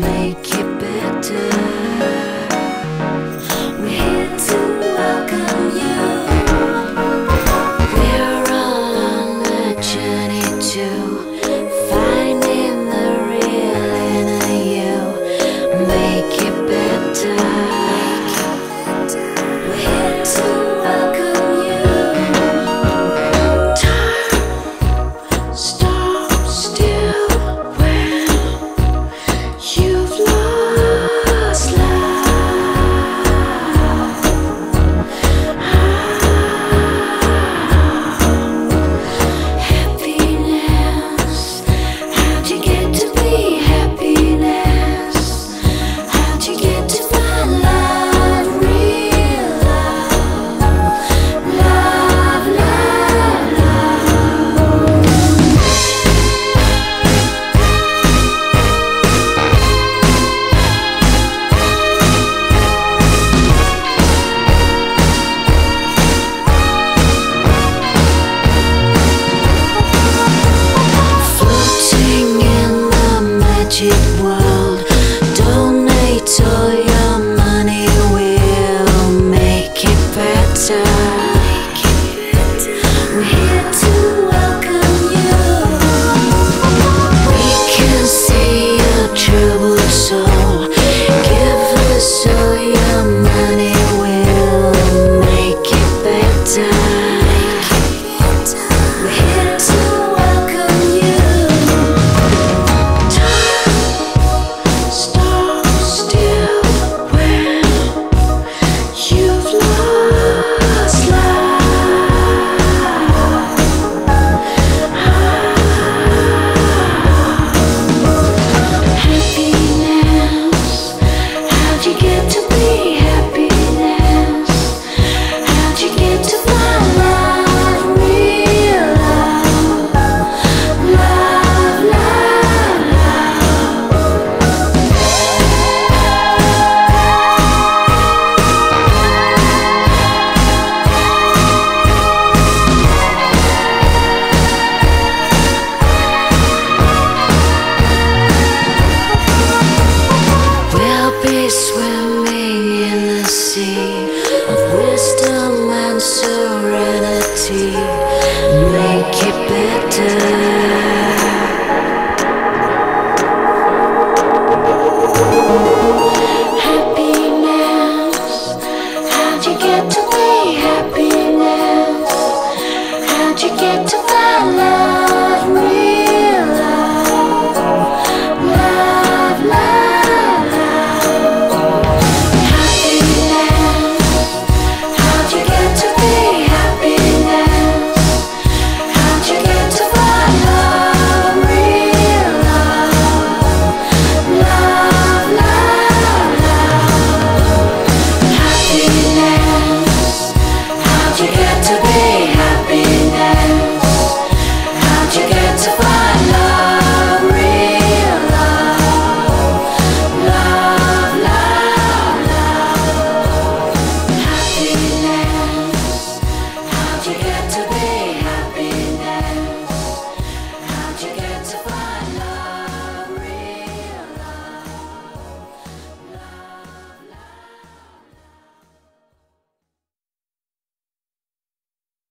make